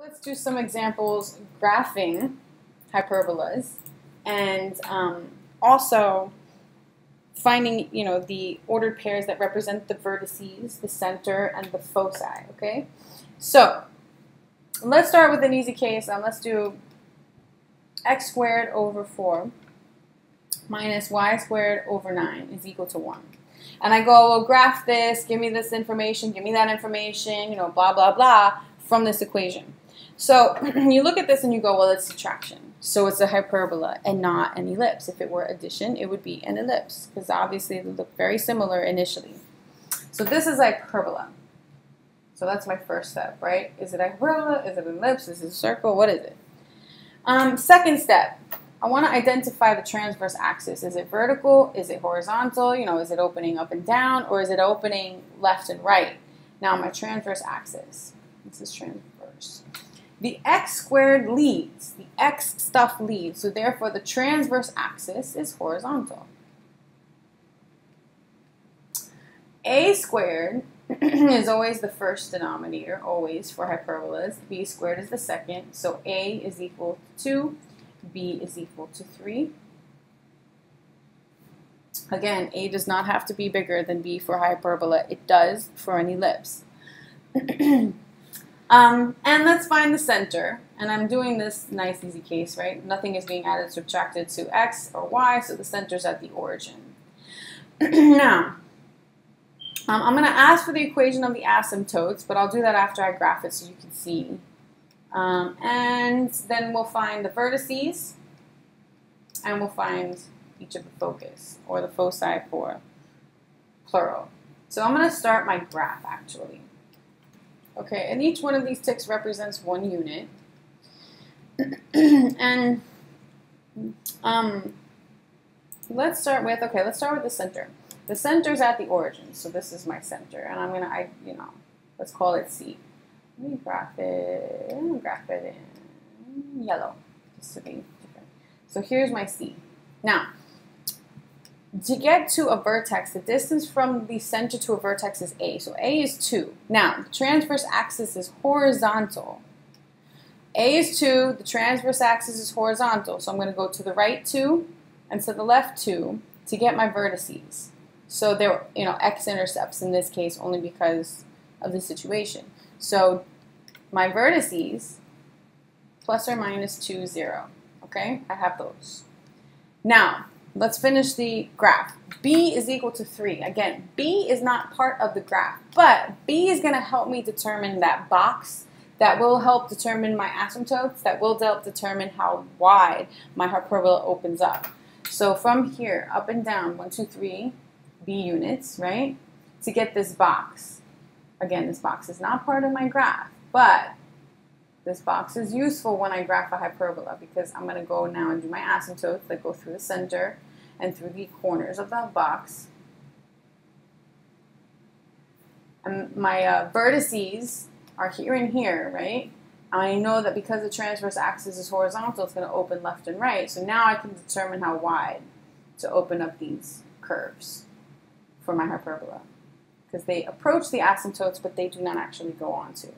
let's do some examples graphing hyperbolas and um, also finding you know the ordered pairs that represent the vertices, the center, and the foci. Okay, so let's start with an easy case. and let's do x squared over 4 minus y squared over 9 is equal to 1. And I go, well, graph this, give me this information, give me that information, you know, blah, blah, blah, from this equation. So you look at this and you go, well, it's subtraction. So it's a hyperbola and not an ellipse. If it were addition, it would be an ellipse because obviously they look very similar initially. So this is a hyperbola. So that's my first step, right? Is it a hyperbola? Is it an ellipse? Is it a circle? What is it? Um, second step, I want to identify the transverse axis. Is it vertical? Is it horizontal? You know, is it opening up and down? Or is it opening left and right? Now my transverse axis. This is transverse. The x squared leads. The x stuff leads. So therefore the transverse axis is horizontal. a squared is always the first denominator, always for hyperbolas. b squared is the second. So a is equal to 2, b is equal to 3. Again, a does not have to be bigger than b for hyperbola. It does for an ellipse. Um, and let's find the center. And I'm doing this nice easy case, right? Nothing is being added, subtracted to x or y, so the center is at the origin. now, um, I'm going to ask for the equation of the asymptotes, but I'll do that after I graph it so you can see. Um, and then we'll find the vertices, and we'll find each of the focus, or the foci for plural. So I'm going to start my graph, actually. Okay, and each one of these ticks represents one unit. and um, let's start with, okay, let's start with the center. The center's at the origin, so this is my center. And I'm going to, I, you know, let's call it C. Let me graph it, graph it in yellow, just to be different. So here's my C. Now, to get to a vertex, the distance from the center to a vertex is a. So a is 2. Now, the transverse axis is horizontal. A is 2, the transverse axis is horizontal. So I'm going to go to the right 2 and to the left 2 to get my vertices. So they're, you know, x-intercepts in this case only because of the situation. So my vertices, plus or minus 2, 0. Okay, I have those. Now, Let's finish the graph. B is equal to 3. Again, B is not part of the graph, but B is going to help me determine that box that will help determine my asymptotes, that will help determine how wide my hyperbola opens up. So from here, up and down, 1, 2, 3, B units, right, to get this box. Again, this box is not part of my graph, but this box is useful when I graph a hyperbola because I'm going to go now and do my asymptotes that go through the center and through the corners of that box. And my uh, vertices are here and here, right? I know that because the transverse axis is horizontal, it's going to open left and right. So now I can determine how wide to open up these curves for my hyperbola. Because they approach the asymptotes, but they do not actually go onto.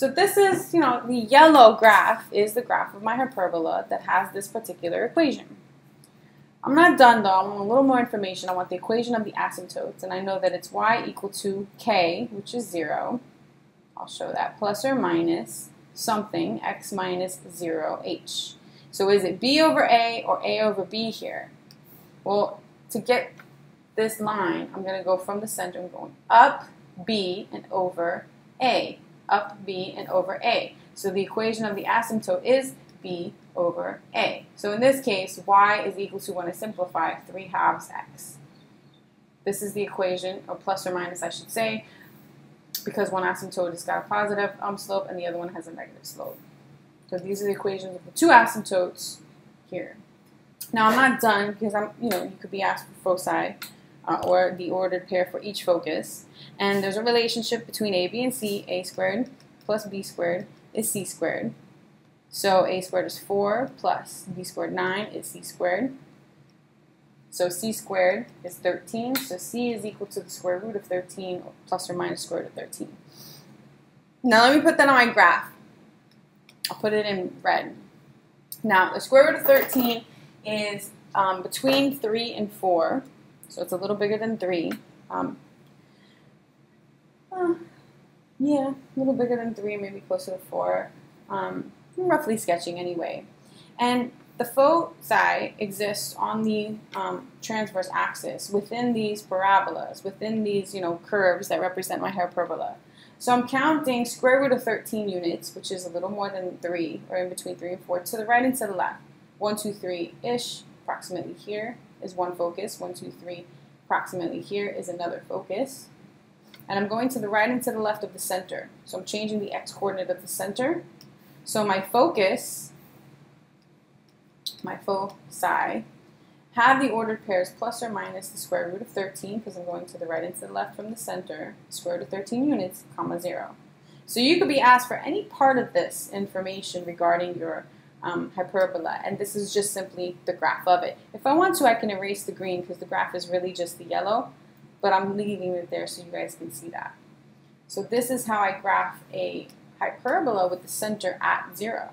So this is, you know, the yellow graph is the graph of my hyperbola that has this particular equation. I'm not done though, I want a little more information. I want the equation of the asymptotes, and I know that it's y equal to k, which is 0. I'll show that, plus or minus something, x minus 0, h. So is it b over a or a over b here? Well, to get this line, I'm going to go from the center, I'm going up b and over a up b and over a. So the equation of the asymptote is b over a. So in this case, y is equal to, when I simplify, 3 halves x. This is the equation, or plus or minus I should say, because one asymptote has got a positive um, slope and the other one has a negative slope. So these are the equations of the two asymptotes here. Now I'm not done because I'm, you know, you could be asked for foci uh, or the ordered pair for each focus. And there's a relationship between a, b, and c. a squared plus b squared is c squared. So a squared is 4 plus b squared 9 is c squared. So c squared is 13. So c is equal to the square root of 13 plus or minus square root of 13. Now let me put that on my graph. I'll put it in red. Now the square root of 13 is um, between 3 and 4, so it's a little bigger than 3. Um, uh, yeah, a little bigger than 3, maybe closer to 4. Um, roughly sketching anyway. And the foci exist on the um, transverse axis within these parabolas, within these you know curves that represent my hyperbola. So I'm counting square root of 13 units, which is a little more than 3, or in between 3 and 4, to the right and to the left. 1, 2, 3-ish, approximately here is one focus. one, two, three, approximately here is another focus. And I'm going to the right and to the left of the center. So I'm changing the x-coordinate of the center. So my focus, my foci, have the ordered pairs plus or minus the square root of 13, because I'm going to the right and to the left from the center, square root of 13 units, comma 0. So you could be asked for any part of this information regarding your um, hyperbola, and this is just simply the graph of it. If I want to, I can erase the green because the graph is really just the yellow, but I'm leaving it there so you guys can see that. So this is how I graph a hyperbola with the center at 0.